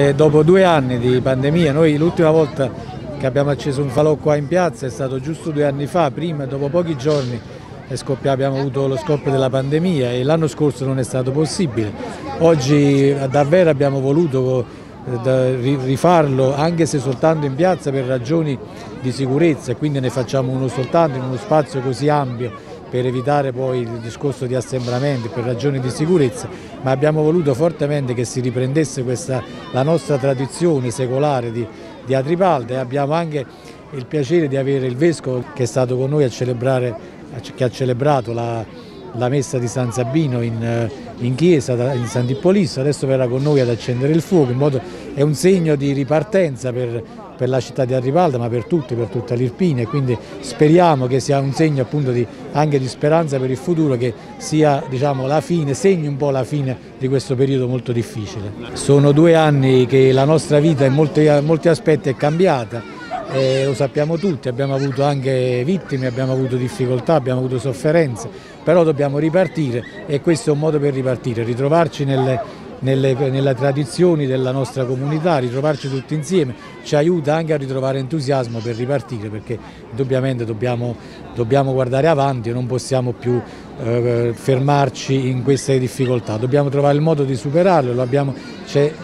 E dopo due anni di pandemia, noi l'ultima volta che abbiamo acceso un falò qua in piazza è stato giusto due anni fa, prima dopo pochi giorni abbiamo avuto lo scoppio della pandemia e l'anno scorso non è stato possibile. Oggi davvero abbiamo voluto eh, rifarlo anche se soltanto in piazza per ragioni di sicurezza e quindi ne facciamo uno soltanto in uno spazio così ampio per evitare poi il discorso di assembramenti per ragioni di sicurezza, ma abbiamo voluto fortemente che si riprendesse questa, la nostra tradizione secolare di, di Atripalda e abbiamo anche il piacere di avere il Vescovo che è stato con noi a celebrare, che ha celebrato la, la messa di San Sabino in, eh, in chiesa in Sant'Ippolisso, adesso verrà con noi ad accendere il fuoco, modo, è un segno di ripartenza per, per la città di Arrivalda ma per tutti, per tutta l'Irpina e quindi speriamo che sia un segno appunto di, anche di speranza per il futuro che sia diciamo, la fine, segni un po' la fine di questo periodo molto difficile. Sono due anni che la nostra vita in molti, molti aspetti è cambiata eh, lo sappiamo tutti, abbiamo avuto anche vittime, abbiamo avuto difficoltà, abbiamo avuto sofferenze, però dobbiamo ripartire e questo è un modo per ripartire, ritrovarci nelle, nelle, nelle, tradizioni della nostra comunità, ritrovarci tutti insieme, ci aiuta anche a ritrovare entusiasmo per ripartire perché indubbiamente dobbiamo, dobbiamo guardare avanti e non possiamo più eh, fermarci in queste difficoltà, dobbiamo trovare il modo di superarlo, abbiamo,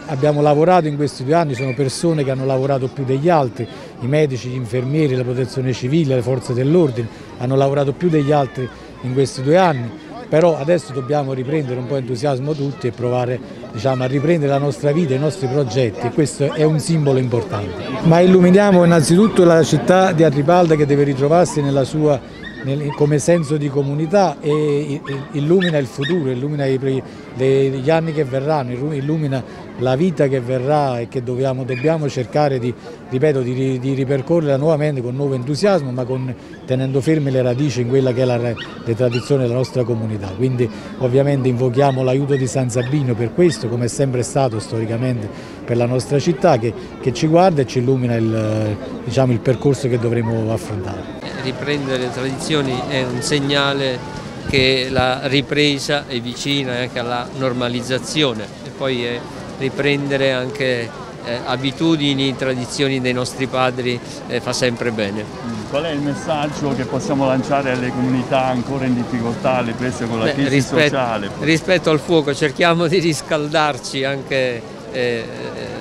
abbiamo lavorato in questi due anni, sono persone che hanno lavorato più degli altri, i medici, gli infermieri, la protezione civile, le forze dell'ordine, hanno lavorato più degli altri in questi due anni però adesso dobbiamo riprendere un po' entusiasmo tutti e provare diciamo, a riprendere la nostra vita, i nostri progetti e questo è un simbolo importante. Ma illuminiamo innanzitutto la città di Arripalda che deve ritrovarsi nella sua nel, come senso di comunità e illumina il futuro, illumina i, le, gli anni che verranno, illumina la vita che verrà e che dobbiamo, dobbiamo cercare di, ripeto, di, di, ripercorrere nuovamente con nuovo entusiasmo ma con, tenendo ferme le radici in quella che è la, le tradizioni della nostra comunità. Quindi ovviamente invochiamo l'aiuto di San Sabino per questo, come è sempre stato storicamente per la nostra città, che, che ci guarda e ci illumina il, diciamo, il percorso che dovremo affrontare riprendere le tradizioni è un segnale che la ripresa è vicina anche alla normalizzazione e poi è riprendere anche eh, abitudini, tradizioni dei nostri padri eh, fa sempre bene. Qual è il messaggio che possiamo lanciare alle comunità ancora in difficoltà, alle prese con la Beh, crisi rispetto, sociale? Rispetto al fuoco cerchiamo di riscaldarci anche eh,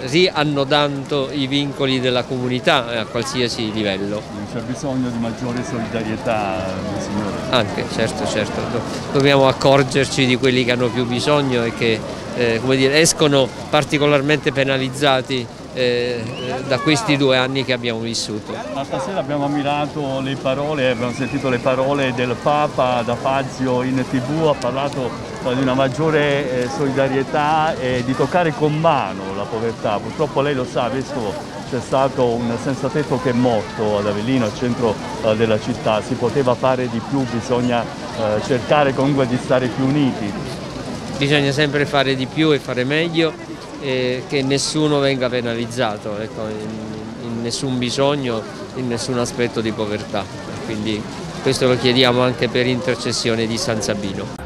riannodando i vincoli della comunità a qualsiasi livello. C'è bisogno di maggiore solidarietà, signore? Anche, certo, certo. Dobbiamo accorgerci di quelli che hanno più bisogno e che eh, dire, escono particolarmente penalizzati eh, da questi due anni che abbiamo vissuto. Stasera abbiamo ammirato le parole, abbiamo sentito le parole del Papa da Fazio in tv, ha parlato di una maggiore eh, solidarietà e di toccare con mano la povertà. Purtroppo lei lo sa, Vescovo, c'è stato un senza tetto che è morto ad Avellino, al centro eh, della città, si poteva fare di più, bisogna eh, cercare comunque di stare più uniti. Bisogna sempre fare di più e fare meglio e che nessuno venga penalizzato, ecco, in, in nessun bisogno, in nessun aspetto di povertà. Quindi questo lo chiediamo anche per intercessione di San Sabino.